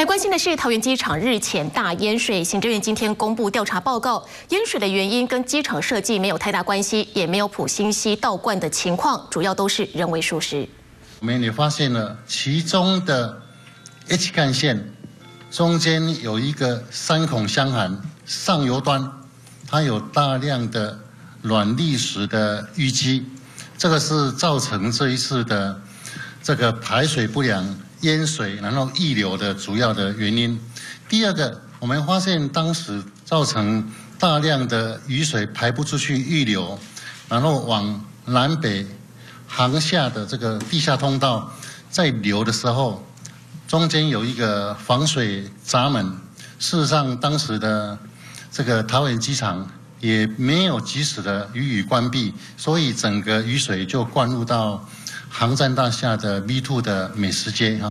来关心的是桃园机场日前大淹水，行政院今天公布调查报告，淹水的原因跟机场设计没有太大关系，也没有普新溪倒灌的情况，主要都是人为疏失。我们也发现了其中的 H 干线中间有一个三孔相涵上游端，它有大量的软砾石的淤积，这个是造成这一次的这个排水不良。淹水，然后溢流的主要的原因。第二个，我们发现当时造成大量的雨水排不出去溢流，然后往南北航下的这个地下通道在流的时候，中间有一个防水闸门。事实上，当时的这个桃园机场也没有及时的予以关闭，所以整个雨水就灌入到。航站大厦的 B two 的美食街哈。